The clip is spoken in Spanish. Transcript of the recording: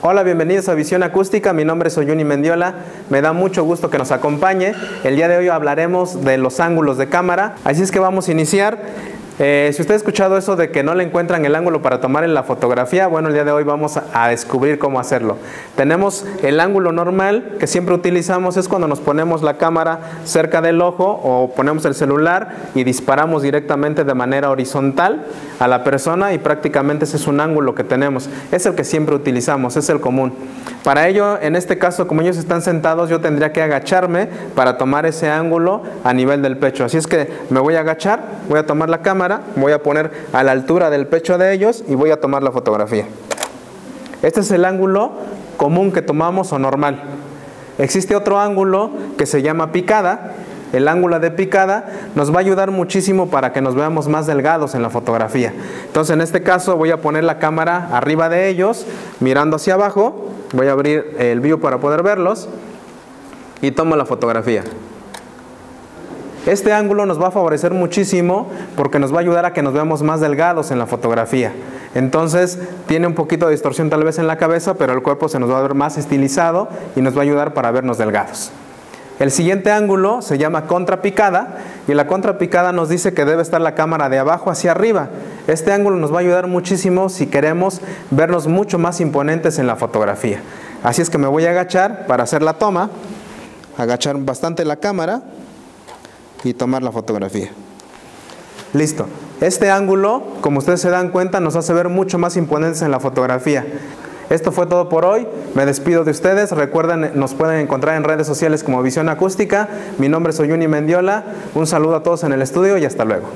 Hola, bienvenidos a Visión Acústica. Mi nombre es Oyuni Mendiola. Me da mucho gusto que nos acompañe. El día de hoy hablaremos de los ángulos de cámara. Así es que vamos a iniciar. Eh, si usted ha escuchado eso de que no le encuentran el ángulo para tomar en la fotografía, bueno, el día de hoy vamos a, descubrir cómo hacerlo. Tenemos el ángulo normal que siempre utilizamos, es cuando nos ponemos la cámara cerca del ojo o ponemos el celular y disparamos directamente de manera horizontal a la persona y prácticamente ese es un ángulo que tenemos. Es el que siempre utilizamos, es el común. Para ello, en este caso, como ellos están sentados, yo tendría que agacharme para tomar ese ángulo a nivel del pecho. Así es que me voy a agachar, voy a tomar la cámara voy a poner a la altura del pecho de ellos y voy a tomar la fotografía. Este es el ángulo común que tomamos o normal. Existe otro ángulo que se llama picada. El ángulo de picada nos va a ayudar muchísimo para que nos veamos más delgados en la fotografía. Entonces en este caso voy a poner la cámara arriba de ellos, mirando hacia abajo. Voy a abrir el view para poder verlos y tomo la fotografía. Este ángulo nos va a favorecer muchísimo porque nos va a ayudar a que nos veamos más delgados en la fotografía. Entonces tiene un poquito de distorsión tal vez en la cabeza, pero el cuerpo se nos va a ver más estilizado y nos va a ayudar para vernos delgados. El siguiente ángulo se llama contrapicada y la contrapicada nos dice que debe estar la cámara de abajo hacia arriba. Este ángulo nos va a ayudar muchísimo si queremos vernos mucho más imponentes en la fotografía. Así es que me voy a agachar para hacer la toma, agachar bastante la cámara y tomar la fotografía. Listo. Este ángulo, como ustedes se dan cuenta, nos hace ver mucho más imponentes en la fotografía. Esto fue todo por hoy. Me despido de ustedes. Recuerden, nos pueden encontrar en redes sociales como Visión Acústica. Mi nombre es Oyuni Mendiola. Un saludo a todos en el estudio y hasta luego.